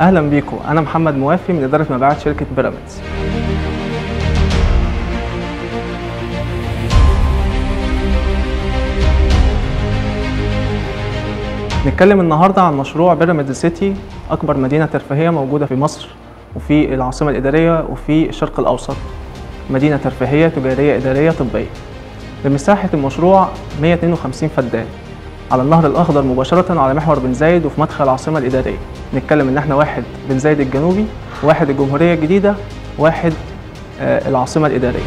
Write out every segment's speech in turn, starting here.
أهلا بيكم. أنا محمد موافي من إدارة مبيعات شركة بيراميدز. نتكلم النهارده عن مشروع بيراميدز سيتي أكبر مدينة ترفيهية موجودة في مصر وفي العاصمة الإدارية وفي الشرق الأوسط مدينة ترفيهية تجارية إدارية طبية. بمساحة المشروع 152 فدان. على النهر الأخضر مباشرة على محور بن زايد وفي مدخل العاصمة الإدارية. نتكلم إن إحنا واحد بن زايد الجنوبي واحد الجمهورية الجديدة واحد آه، العاصمة الإدارية.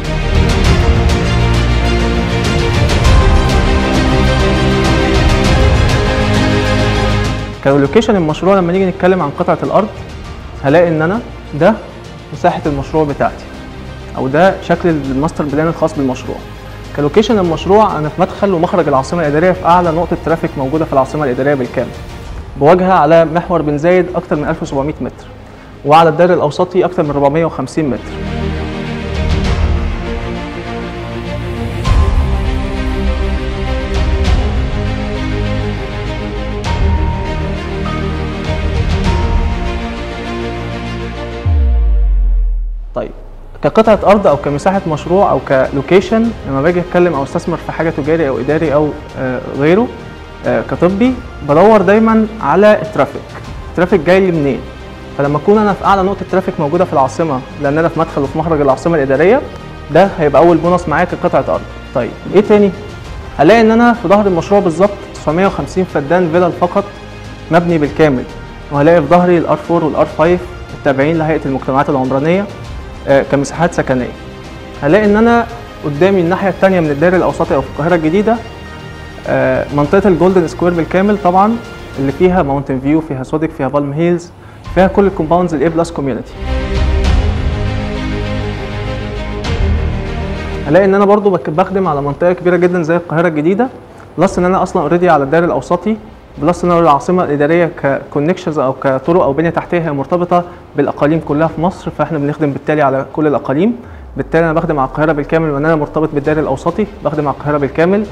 ك location المشروع لما نيجي نتكلم عن قطعة الأرض هلاقي إن أنا ده مساحة المشروع بتاعتي أو ده شكل ال master plan الخاص بالمشروع. ك location المشروع أنا في مدخل ومخرج العاصمة الإدارية في أعلى نقطة traffic موجودة في العاصمة الإدارية بالكامل. بواجهة على محور بن زايد أكثر من 1700 متر وعلى الدائري الأوسطي أكثر من 450 متر. طيب كقطعة أرض أو كمساحة مشروع أو ك location لما باجي أتكلم أو أستثمر في حاجة تجاري أو إداري أو آه، غيره آه، كطبي بدور دايما على ال traffic. ال traffic جاي لي منين؟ فلما أكون أنا في أعلى نقطة traffic موجودة في العاصمة لأن أنا في مدخل وفي مخرج العاصمة الإدارية ده هيبقى أول بونص معايا كقطعة أرض. طيب إيه تاني؟ هلاقي إن أنا في ظهر المشروع بالظبط 950 فدان فيلل فقط مبني بالكامل وهلاقي في ظهري ال R 4 وال R 5 التابعين لهيئة المجتمعات العمرانية. كمساحات سكنية. هلاقي إن أنا قدامي الناحية الثانية من الدائري الاوسطي أو في القاهرة الجديدة آه، منطقة ال Golden Square بالكامل طبعا اللي فيها Mountain View فيها SODIC فيها Palm Hills فيها كل ال compounds ال A plus community هلاقي إن أنا برضو بخدم على منطقة كبيرة جدا زي القاهرة الجديدة plus إن أنا أصلا already على الدائري الأوسطي. plus إن العاصمة الإدارية ك connections أو كطرق أو بنية تحتية هي مرتبطة بالأقاليم كلها في مصر فإحنا بنخدم بالتالي على كل الأقاليم. بالتالي أنا بخدم على القاهرة بالكامل وإن أنا مرتبط بالدائري الأوسطي بخدم على القاهرة بالكامل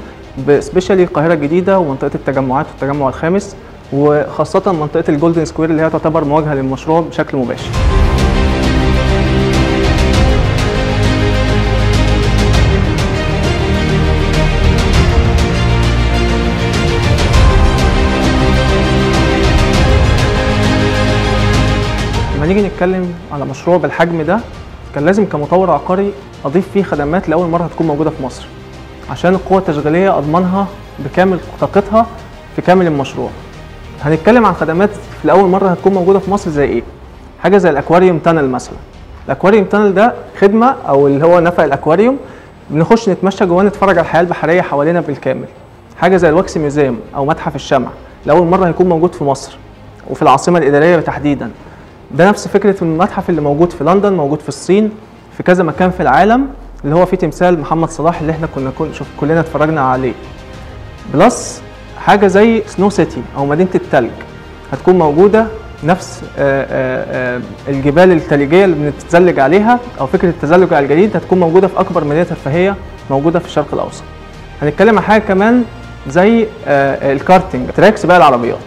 specially القاهرة الجديدة ومنطقة التجمعات والتجمع الخامس وخاصة منطقة ال Golden Square اللي هي تعتبر مواجهة للمشروع بشكل مباشر. نيجي نتكلم على مشروع بالحجم ده كان لازم كمطور عقاري أضيف فيه خدمات لأول مرة هتكون موجودة في مصر عشان القوة التشغيلية أضمنها بكامل طاقتها في كامل المشروع. هنتكلم عن خدمات لأول مرة هتكون موجودة في مصر زي إيه؟ حاجة زي ال aquarium tunnel مثلا. ال aquarium tunnel ده خدمة أو اللي هو نفق الأكواريوم بنخش نتمشى جواه نتفرج على الحياة البحرية حوالينا بالكامل. حاجة زي ال wax museum أو متحف الشمع لأول مرة هيكون موجود في مصر وفي العاصمة الإدارية تحديدا. ده نفس فكرة المتحف اللي موجود في لندن موجود في الصين في كذا مكان في العالم اللي هو فيه تمثال محمد صلاح اللي إحنا كنا شوف كلنا اتفرجنا عليه. بلس حاجة زي سنو سيتي أو مدينة التلج هتكون موجودة نفس الجبال الثلجيه اللي بنتزلج عليها أو فكرة التزلج على الجليد هتكون موجودة في أكبر مدينة ترفيهية موجودة في الشرق الأوسط. هنتكلم عن حاجة كمان زي ال karting track سباق العربيات.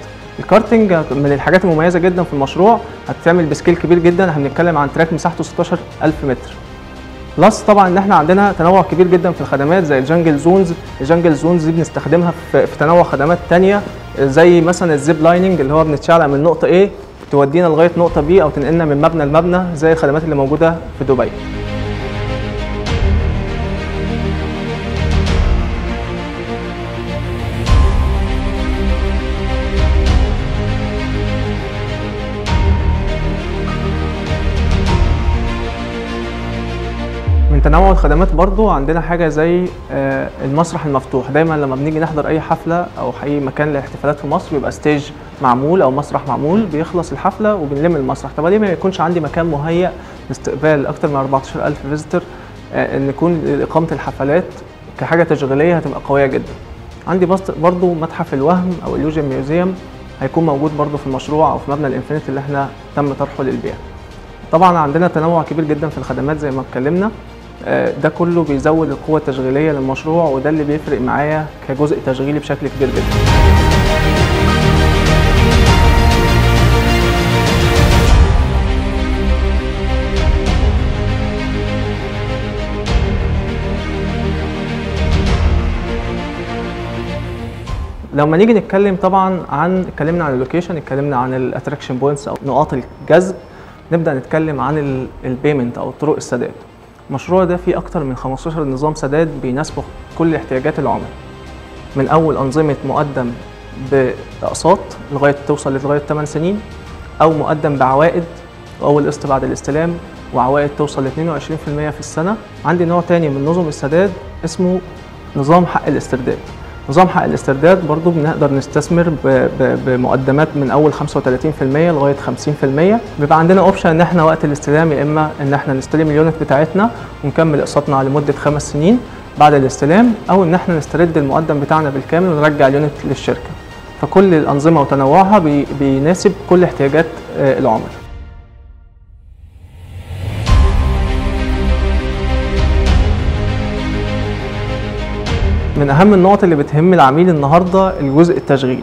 الكارتنج من الحاجات المميزة جدا في المشروع هتتعمل ب scale كبير جدا إحنا بنتكلم عن track مساحته 16000 متر. plus طبعا إن إحنا عندنا تنوع كبير جدا في الخدمات زي ال jungle zones. ال jungle zones دي بنستخدمها في, تنوع خدمات تانية زي مثلا ال zip lining اللي هو بنتشعلق من نقطة A تودينا لغاية نقطة B أو تنقلنا من مبنى لمبنى زي الخدمات اللي موجودة في دبي. تنوع الخدمات برضو عندنا حاجة زي آه، المسرح المفتوح. دايما لما بنيجي نحضر أي حفلة أو أي مكان للاحتفالات في مصر بيبقى stage معمول أو مسرح معمول بيخلص الحفلة وبنلم المسرح. طب ليه ما يكونش عندي مكان مهيأ لاستقبال أكتر من 14000 visitor إن يكون إقامة الحفلات كحاجة تشغيلية هتبقى قوية جدا. عندي برضو متحف الوهم أو illusion museum هيكون موجود برضو في المشروع أو في مبنى ال Infinity اللي إحنا تم طرحه للبيع. طبعا عندنا تنوع كبير جدا في الخدمات زي ما اتكلمنا. آه، آه، ده كله بيزود القوة التشغيلية للمشروع وده اللي بيفرق معايا كجزء تشغيلي بشكل كبير جدا. لما نيجي نتكلم طبعا عن اتكلمنا عن ال location اتكلمنا عن ال attraction points أو نقاط الجذب نبدأ نتكلم عن ال payment أو طرق السداد. المشروع ده فيه أكتر من 15 نظام سداد بيناسبوا كل احتياجات العملاء. من أول أنظمة مقدم بأقساط لغاية توصل لغاية 8 سنين أو مقدم بعوائد وأول قسط بعد الاستلام وعوائد توصل ل 22% في السنة. عندي نوع تاني من نظم السداد اسمه نظام حق الاسترداد. نظام حق الاسترداد برضو بنقدر نستثمر بمقدمات من أول 35% لغاية 50% بيبقى عندنا option إن إحنا وقت الاستلام يا إما إن إحنا نستلم ال unit بتاعتنا ونكمل اقساطنا لمدة خمس سنين بعد الاستلام أو إن إحنا نسترد المقدم بتاعنا بالكامل ونرجع ال unit للشركة. فكل الأنظمة وتنوعها بي- بيناسب كل احتياجات آه، العملاء. من أهم النقط اللي بتهم العميل النهارده الجزء التشغيلي.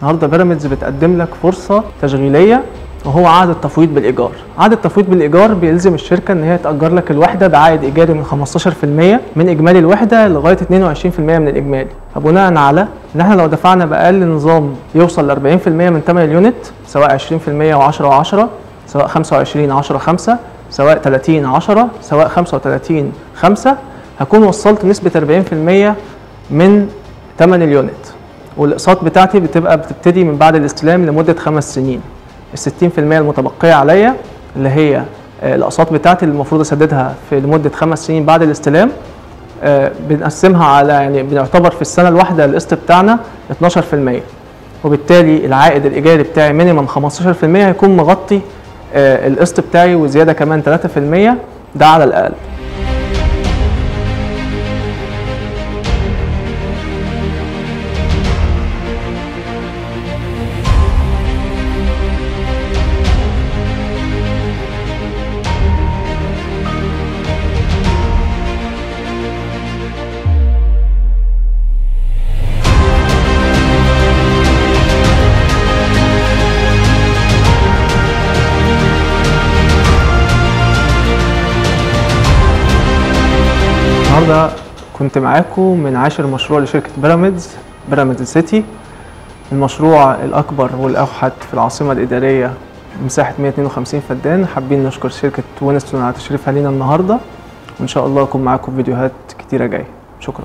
النهارده بيراميدز بتقدم لك فرصة تشغيلية وهو عقد التفويض بالإيجار. عقد التفويض بالإيجار بيلزم الشركة إن هي تأجر لك الوحدة بعائد إيجاري من 15% من إجمالي الوحدة لغاية 22% من الاجمالي فبناء على إن إحنا لو دفعنا بأقل نظام يوصل ل 40% من ثمن اليونت سواء 20% و10 و10 سواء 25 10 5 سواء 30 10 سواء 35 5 هكون وصلت نسبة 40% من ثمن ال unit. والأقساط بتاعتي بتبقى بتبتدي من بعد الاستلام لمدة خمس سنين. ال 60% المتبقية عليا اللي هي آه، الأقساط بتاعتي اللي المفروض أسددها في لمدة خمس سنين بعد الاستلام آه، بنقسمها على يعني بنعتبر في السنة الواحدة القسط بتاعنا 12% وبالتالي العائد الايجاري بتاعي minimum 15% هيكون مغطي آه، القسط بتاعي وزيادة كمان 3% ده على الأقل. النهارده كنت معاكم من عاشر مشروع لشركة بيراميدز بيراميدز سيتي. المشروع الأكبر والأوحد في العاصمة الإدارية مساحة 152 فدان. حابين نشكر شركة وينستون على تشريفها لينا النهارده. وإن شاء الله أكون معاكم فيديوهات كتيرة جاية. شكرا.